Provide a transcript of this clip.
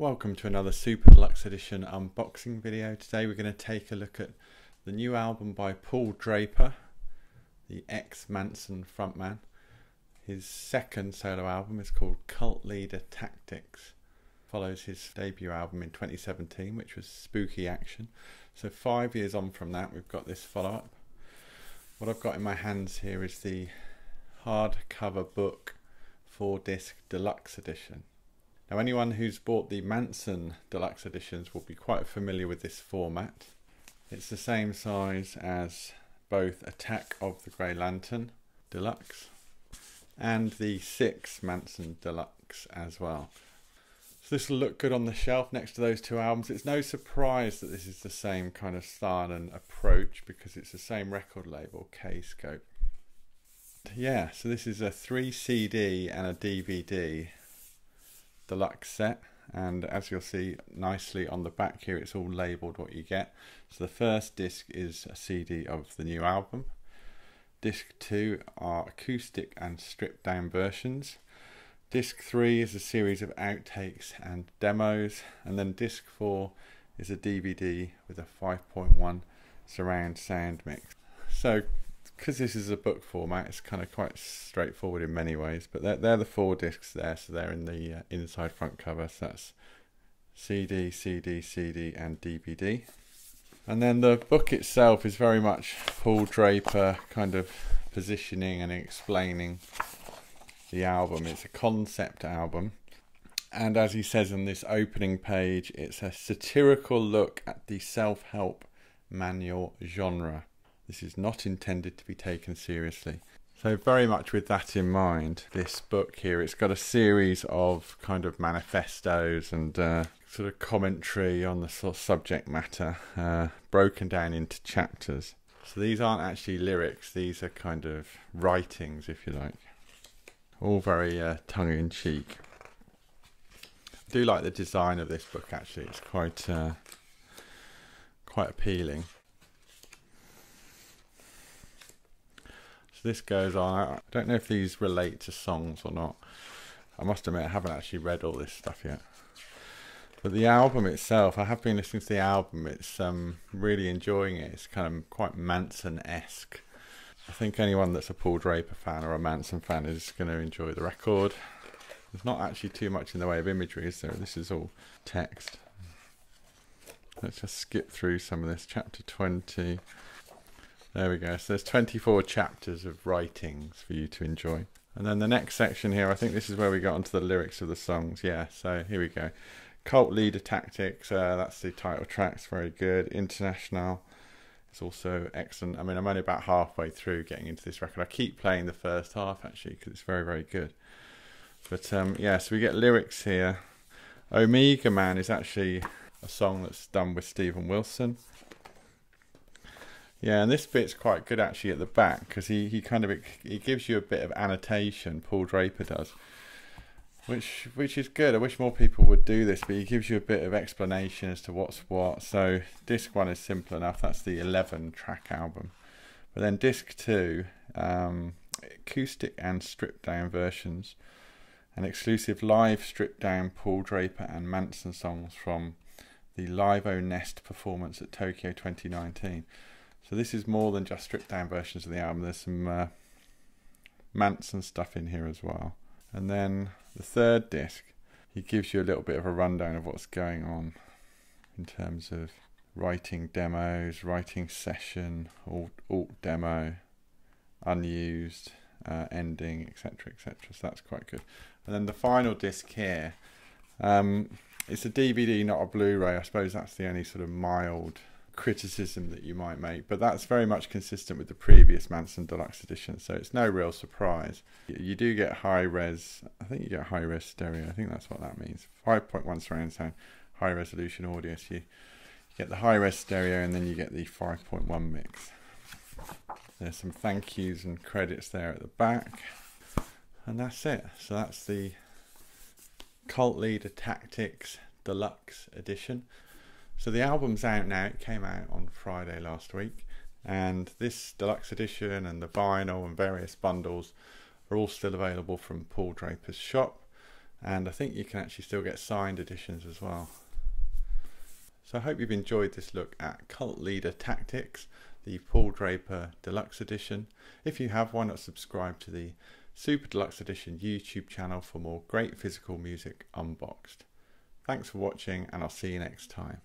Welcome to another Super Deluxe Edition unboxing video. Today we're going to take a look at the new album by Paul Draper, the ex-Mansun frontman. His second solo album is called Cult Leader Tactics. Follows his debut album in 2017, which was Spooky Action. So five years on from that, we've got this follow-up. What I've got in my hands here is the hardcover book, four-disc deluxe edition. Now, anyone who's bought the Mansun deluxe editions will be quite familiar with this format. It's the same size as both Attack of the Grey Lantern deluxe and the six Mansun deluxe as well. So this will look good on the shelf next to those two albums. It's no surprise that this is the same kind of style and approach because it's the same record label, Kscope. Yeah, so this is a 3 CD and a DVD deluxe set and as you'll see nicely on the back here it's all labeled what you get. So the first disc is a CD of the new album. Disc 2 are acoustic and stripped down versions. Disc 3 is a series of outtakes and demos and then disc 4 is a DVD with a 5.1 surround sound mix. So because this is a book format, it's kind of quite straightforward in many ways. But they're, they're the four discs there, so they're in the uh, inside front cover. So that's CD, CD, CD, and DVD. And then the book itself is very much Paul Draper kind of positioning and explaining the album. It's a concept album. And as he says on this opening page, it's a satirical look at the self help manual genre. This is not intended to be taken seriously. So, very much with that in mind, this book here, it's got a series of kind of manifestos and uh, sort of commentary on the sort of subject matter, uh, broken down into chapters. So, these aren't actually lyrics, these are kind of writings, if you like. All very uh, tongue in cheek. I do like the design of this book actually, it's quite, uh, quite appealing. So this goes on. I don't know if these relate to songs or not. I must admit, I haven't actually read all this stuff yet. But the album itself, I have been listening to the album. It's um, really enjoying it. It's kind of quite Mansun-esque. I think anyone that's a Paul Draper fan or a Mansun fan is going to enjoy the record. There's not actually too much in the way of imagery, is there? This is all text. Let's just skip through some of this. Chapter 20. There we go. So there's 24 chapters of writings for you to enjoy. And then the next section here, I think this is where we got onto the lyrics of the songs. Yeah, so here we go. Cult Leader Tactics, uh, that's the title track's very good. International, it's also excellent. I mean, I'm only about halfway through getting into this record. I keep playing the first half actually because it's very, very good. But um, yeah, so we get lyrics here. Omega Man is actually a song that's done with Steven Wilson. Yeah, and this bit's quite good actually at the back because he, he kind of he gives you a bit of annotation. Paul Draper does, which which is good. I wish more people would do this, but he gives you a bit of explanation as to what's what. So disc one is simple enough. That's the eleven track album, but then disc two, um, acoustic and stripped down versions, an exclusive live stripped down Paul Draper and Mansun songs from the Live O Nest performance at Tokyo 2019. So this is more than just stripped down versions of the album. There's some uh, Mansun stuff in here as well. And then the third disc, he gives you a little bit of a rundown of what's going on in terms of writing demos, writing session, alt, alt demo, unused, uh, ending, etc., etc. So that's quite good. And then the final disc here, um, it's a DVD, not a Blu-ray. I suppose that's the only sort of mild criticism that you might make, but that's very much consistent with the previous Mansun Deluxe edition, so it's no real surprise. You do get high res, I think you get high res stereo, I think that's what that means. 5.1 surround sound, high resolution audio, so you get the high res stereo and then you get the 5.1 mix. There's some thank yous and credits there at the back, and that's it. So that's the Cult Leader Tactics Deluxe Edition. So the album's out now. It came out on Friday last week, and this deluxe edition and the vinyl and various bundles are all still available from Paul Draper's shop. and I think you can actually still get signed editions as well. So I hope you've enjoyed this look at Cult Leader Tactics, the Paul Draper Deluxe Edition. If you have, why not subscribe to the Super Deluxe Edition YouTube channel for more great physical music unboxed. Thanks for watching and I'll see you next time.